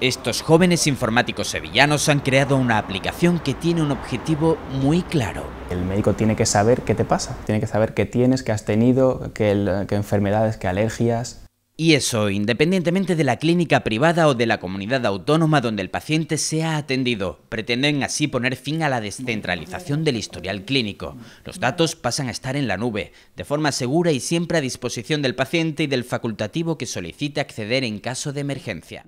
Estos jóvenes informáticos sevillanos han creado una aplicación que tiene un objetivo muy claro. El médico tiene que saber qué te pasa, tiene que saber qué tienes, qué has tenido, qué, qué enfermedades, qué alergias. Y eso, independientemente de la clínica privada o de la comunidad autónoma donde el paciente sea atendido. Pretenden así poner fin a la descentralización del historial clínico. Los datos pasan a estar en la nube, de forma segura y siempre a disposición del paciente y del facultativo que solicite acceder en caso de emergencia.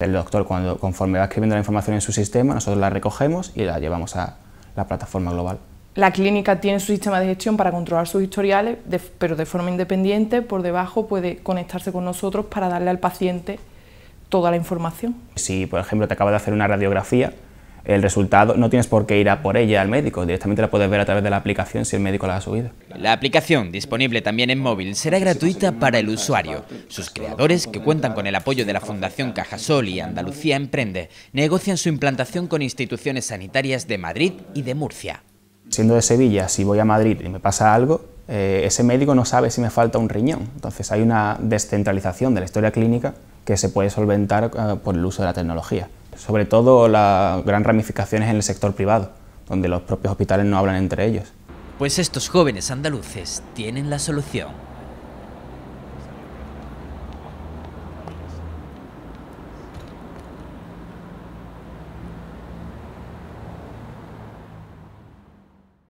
El doctor, cuando, conforme va escribiendo la información en su sistema, nosotros la recogemos y la llevamos a la plataforma global. La clínica tiene su sistema de gestión para controlar sus historiales, pero de forma independiente, por debajo puede conectarse con nosotros para darle al paciente toda la información. Si, por ejemplo, te acaba de hacer una radiografía, el resultado no tienes por qué ir a por ella al médico, directamente la puedes ver a través de la aplicación si el médico la ha subido. La aplicación, disponible también en móvil, será gratuita para el usuario. Sus creadores, que cuentan con el apoyo de la Fundación Cajasol y Andalucía Emprende, negocian su implantación con instituciones sanitarias de Madrid y de Murcia. Siendo de Sevilla, si voy a Madrid y me pasa algo, eh, ese médico no sabe si me falta un riñón. Entonces hay una descentralización de la historia clínica que se puede solventar eh, por el uso de la tecnología sobre todo las gran ramificaciones en el sector privado, donde los propios hospitales no hablan entre ellos. Pues estos jóvenes andaluces tienen la solución.